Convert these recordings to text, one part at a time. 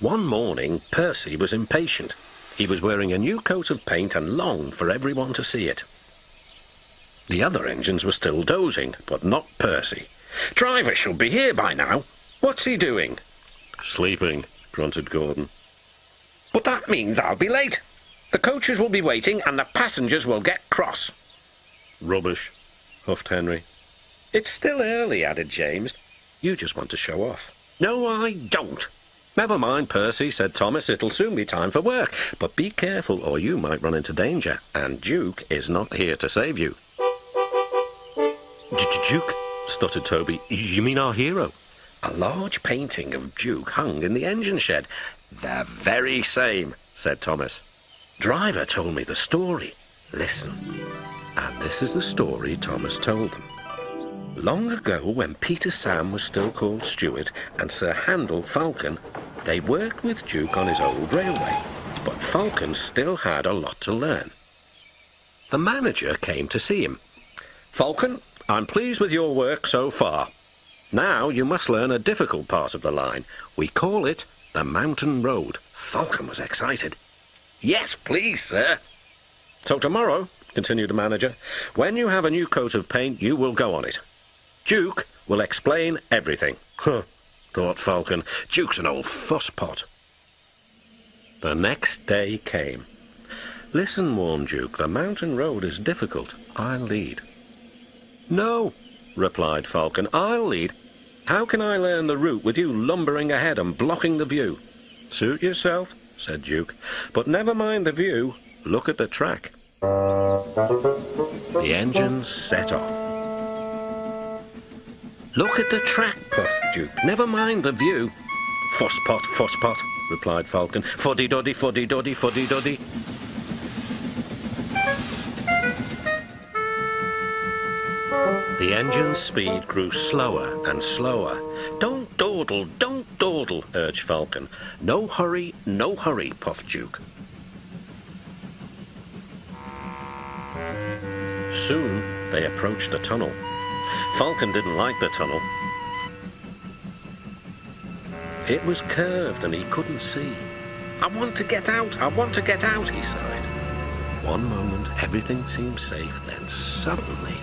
One morning, Percy was impatient. He was wearing a new coat of paint and longed for everyone to see it. The other engines were still dozing, but not Percy. Driver should be here by now. What's he doing? Sleeping, grunted Gordon. But that means I'll be late. The coaches will be waiting and the passengers will get cross. Rubbish, huffed Henry. It's still early, added James. You just want to show off. No, I don't. Never mind, Percy, said Thomas. It'll soon be time for work. But be careful or you might run into danger. And Duke is not here to save you. Duke? stuttered Toby. You mean our hero? A large painting of Duke hung in the engine shed. The very same, said Thomas. Driver told me the story. Listen. And this is the story Thomas told them. Long ago, when Peter Sam was still called Stuart and Sir Handel Falcon, they worked with Duke on his old railway, but Falcon still had a lot to learn. The manager came to see him. Falcon, I'm pleased with your work so far. Now you must learn a difficult part of the line. We call it the Mountain Road. Falcon was excited. Yes, please, sir. So tomorrow, continued the manager, when you have a new coat of paint, you will go on it. Duke will explain everything. Huh, thought Falcon. Duke's an old fusspot. The next day came. Listen, warned Duke, the mountain road is difficult. I'll lead. No, replied Falcon, I'll lead. How can I learn the route with you lumbering ahead and blocking the view? Suit yourself, said Duke. But never mind the view, look at the track. The engines set off. Look at the track, puffed Duke. Never mind the view. Fusspot, fusspot, replied Falcon. Fuddy-duddy, fuddy-duddy, fuddy-duddy. The engine's speed grew slower and slower. Don't dawdle, don't dawdle, urged Falcon. No hurry, no hurry, puffed Duke. Soon they approached a tunnel. Falcon didn't like the tunnel. It was curved and he couldn't see. I want to get out, I want to get out, he sighed. One moment everything seemed safe, then suddenly...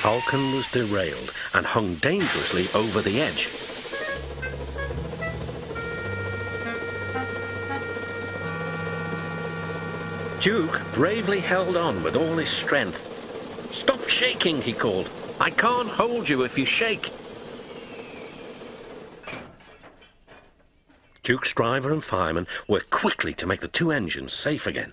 Falcon was derailed and hung dangerously over the edge. Duke bravely held on with all his strength. Stop shaking, he called. I can't hold you if you shake. Duke's driver and fireman worked quickly to make the two engines safe again.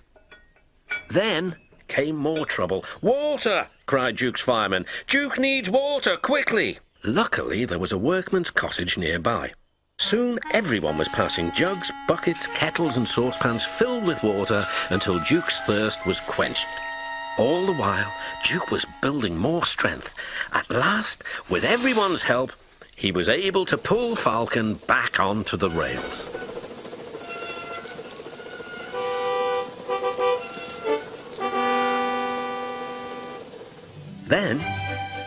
Then came more trouble. Water! cried Duke's fireman. Duke needs water, quickly! Luckily, there was a workman's cottage nearby. Soon everyone was passing jugs, buckets, kettles and saucepans filled with water until Duke's thirst was quenched. All the while, Duke was building more strength. At last, with everyone's help, he was able to pull Falcon back onto the rails. Then,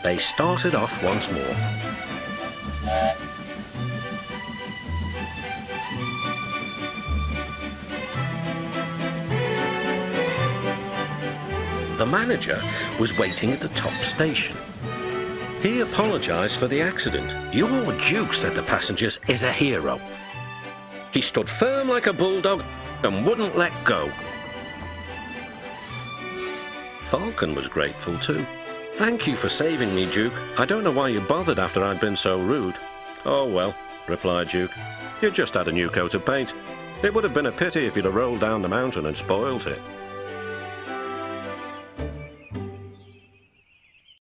they started off once more. The manager was waiting at the top station. He apologised for the accident. Your Duke, said the passengers, is a hero. He stood firm like a bulldog and wouldn't let go. Falcon was grateful too. Thank you for saving me, Duke. I don't know why you bothered after I'd been so rude. Oh well, replied Duke. You just had a new coat of paint. It would have been a pity if you'd have rolled down the mountain and spoilt it.